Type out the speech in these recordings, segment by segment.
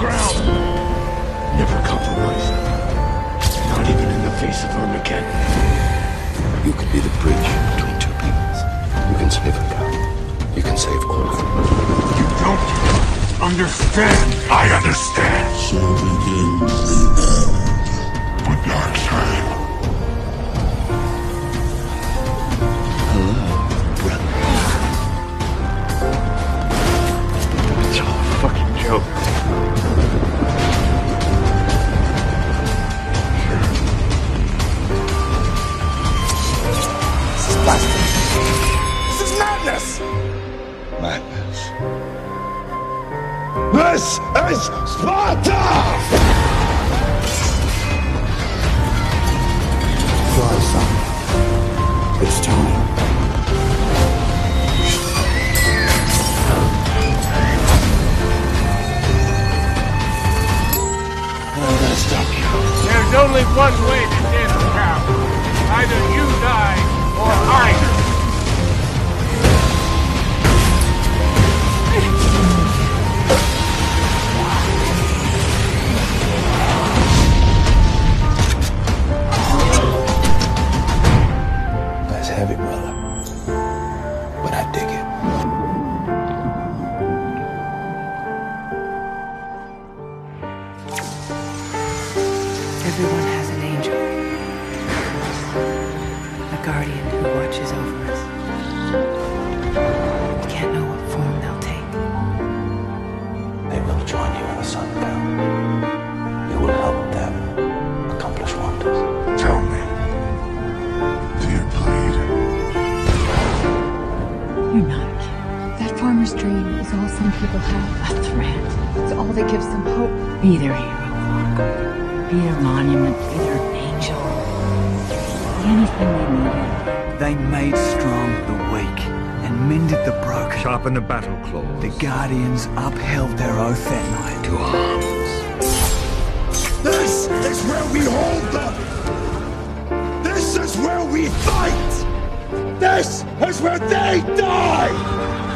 ground. Never compromise. Not even in the face of Armageddon. You can be the bridge between two peoples. You can save a guy. You can save all of them. You don't understand. I understand. So begins the end. The dark side. This is Sparta. Fly, son. It's time. I'm gonna stop you. There's only one way to end the. Either you die or I die. Dig it. You're not a kid. That farmer's dream is all some people have. A threat. It's all that gives them hope. Be their hero. Be their monument. Be their angel. Be anything they needed. They made strong the weak and mended the broken. Sharpen the battle claws. The Guardians upheld their oath that night. To arms. This is where they die.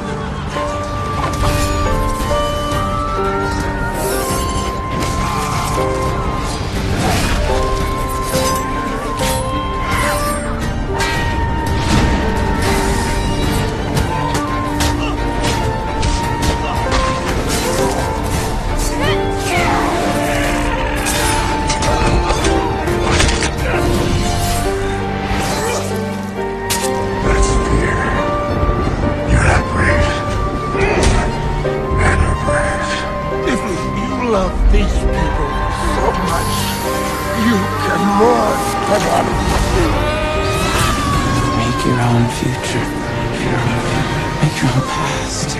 Past.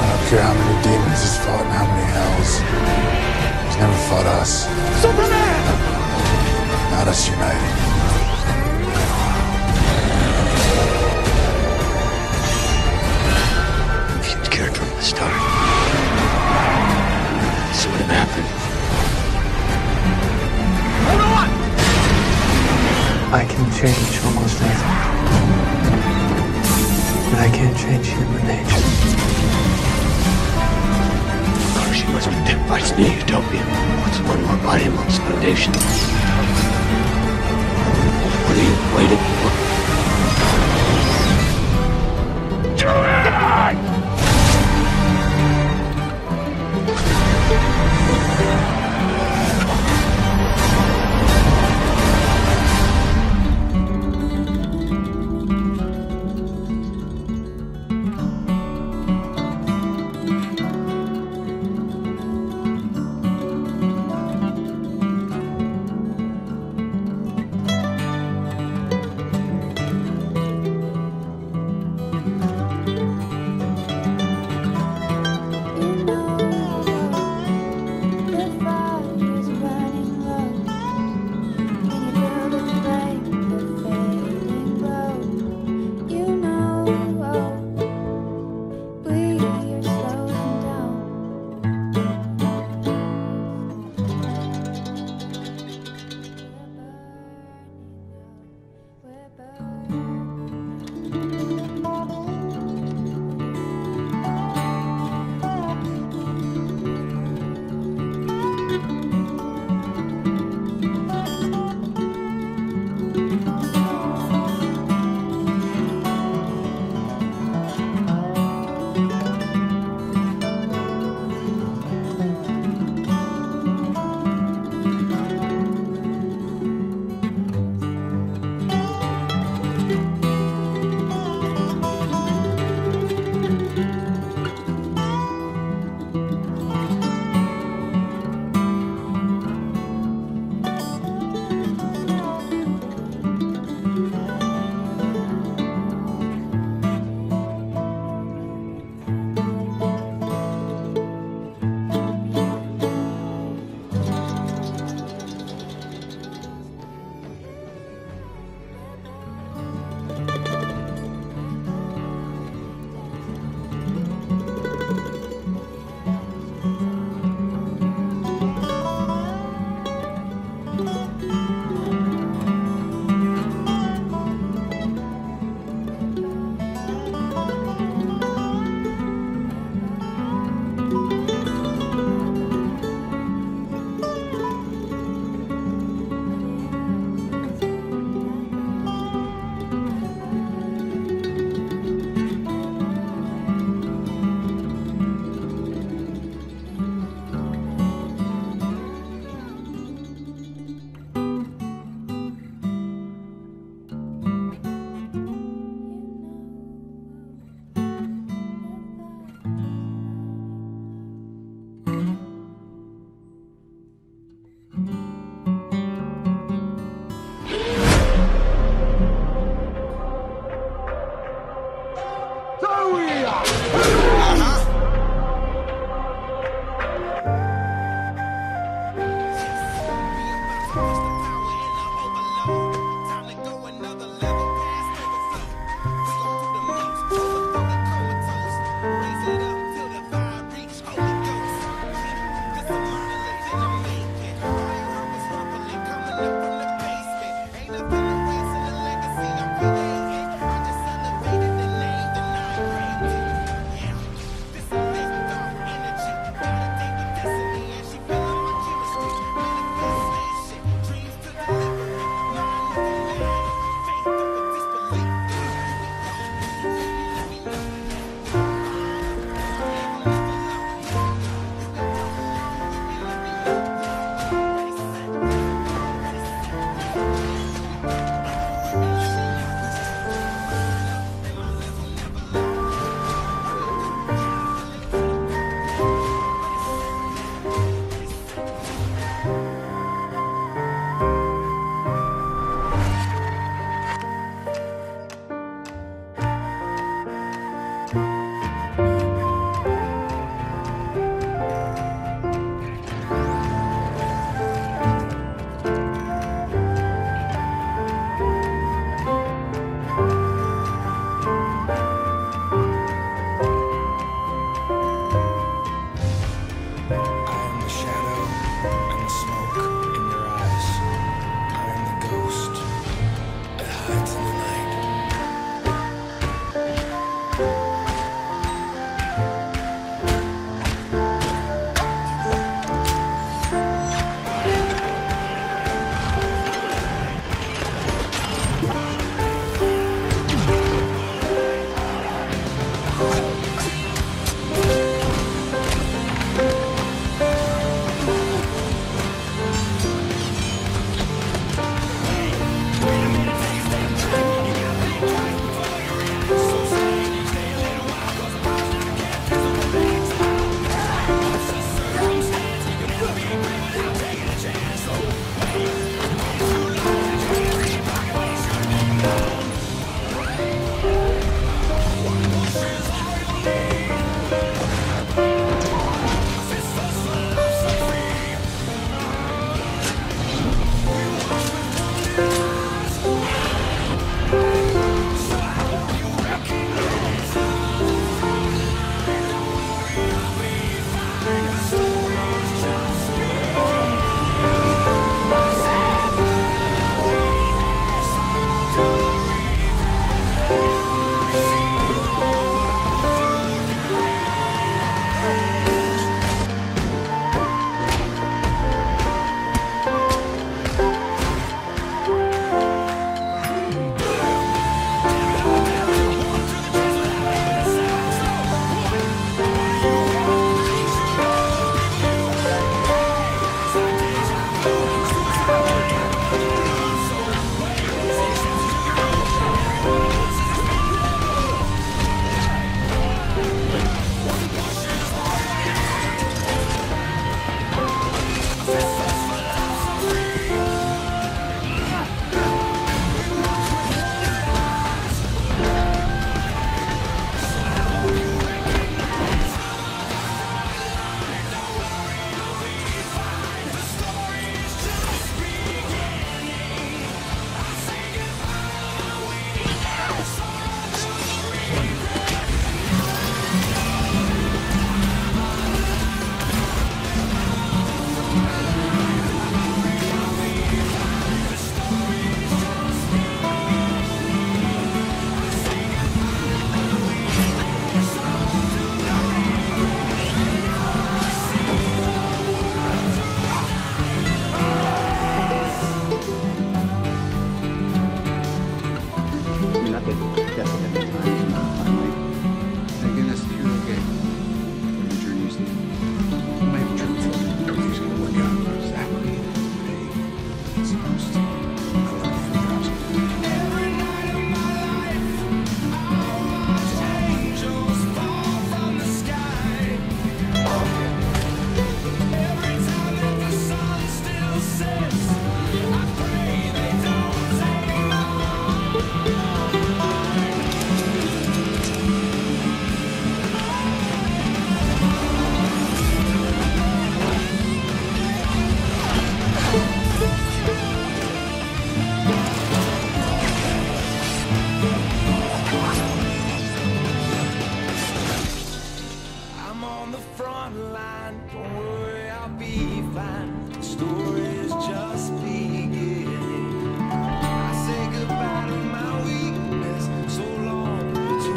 I don't care how many demons he's fought and how many hells. He's never fought us. Superman! Not us united. If you'd cared from the start, this would have happened. can change almost anything. But I can't change human nature. She must be tempted by utopia. What's one more body amongst? What are you waiting for? Do it!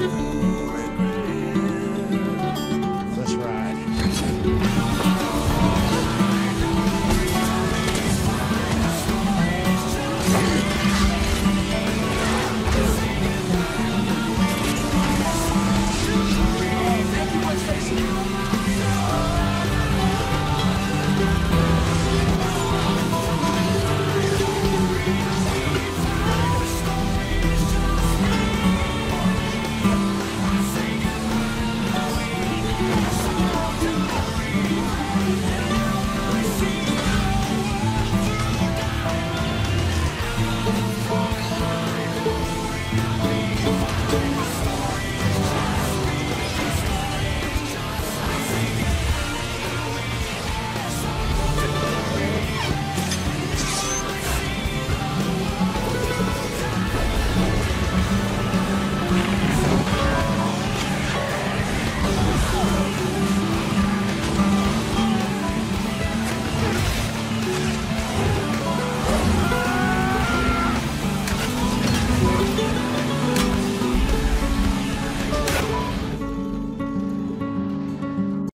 wonderful.